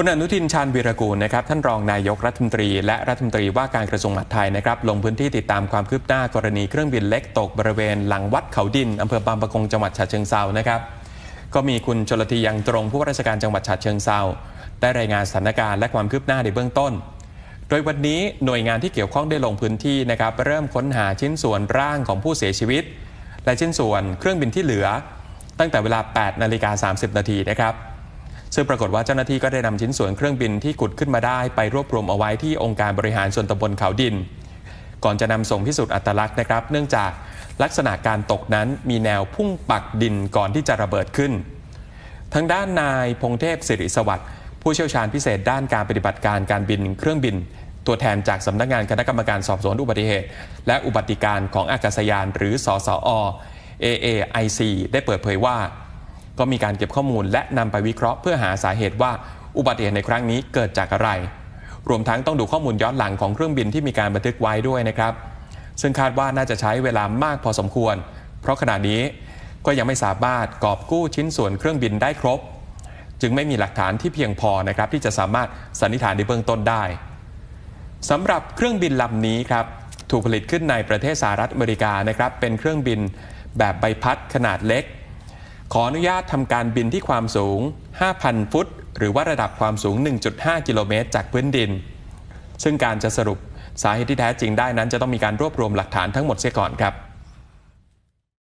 คุณอนุทินชาญวีรกูลนะครับท่านรองนายกรัฐมนตรีและรัฐมนตรีว่าการกระทรวงมหาดไทยนะครับลงพื้นที่ติดตามความคืบหน้ากรณีเครื่องบินเล็กตกบริเวณหลังวัดเขาดินอำเภอบางปะกงจังหวัดฉะเชิงเซานะครับก็มีคุณชลธียังตรงผู้ว่าราชการจังหวัดฉะเชิงเซาได้รายงานสถานการณ์และความคืบหน้าในเบื้องต้น โดยวันนี้หน่วยงานที่เกี่ยวข้องได้ลงพื้นที่นะครับเริ่มค้นหาชิ้นส่วนร่างของผู้เสียชีวิต และชิ้นส่วนเครื่องบินที่เหลือ ตั้งแต่เวลา 8 นาฬิกา 30 นาทีนะครับ ซึ่งปรากฏว่าเจ้าหน้าที่ก็ได้นำชิ้นส่วนเครื่องบินที่ขุดขึ้นมาได้ไปรวบรวมเอาไว้ที่องค์การบริหารส่วนตำบลเขาดิน ก่อนจะนำส่งพิสูจน์อัตลักษณ์นะครับ เนื่องจากลักษณะการตกนั้นมีแนวพุ่งปักดินก่อนที่จะระเบิดขึ้น ทางด้านนายพงเทพสิริสวัสดิ์ผู้เชี่ยวชาญพิเศษด้านการปฏิบัติการการบินเครื่องบิน ตัวแทนจากสำนักงานคณะกรรมการสอบสวนอุบัติเหตุ และอุบัติการของอากาศยานหรือสสอ AAIC ได้เปิดเผยว่า ก็มีการเก็บข้อมูลและนำไปวิเคราะห์เพื่อหาสาเหตุว่าอุบัติเหตุในครั้งนี้เกิดจากอะไร รวมทั้งต้องดูข้อมูลย้อนหลังของเครื่องบินที่มีการบันทึกไว้ด้วยนะครับ ซึ่งคาดว่าน่าจะใช้เวลามากพอสมควร เพราะขณะนี้ก็ยังไม่สามารถกอบกู้ชิ้นส่วนเครื่องบินได้ครบ จึงไม่มีหลักฐานที่เพียงพอนะครับที่จะสามารถสันนิษฐานในเบื้องต้นได้สำหรับเครื่องบินลำนี้ครับถูกผลิตขึ้นในประเทศสหรัฐอเมริกานะครับเป็นเครื่องบินแบบใบพัดขนาดเล็ก ขออนุญาตทำการบินที่ความสูง 5,000 ฟุต หรือว่าระดับความสูง 1.5 กิโลเมตรจากพื้นดิน ซึ่งการจะสรุปสาเหตุที่แท้จริงได้นั้นจะต้องมีการรวบรวมหลักฐานทั้งหมดเสียก่อนครับ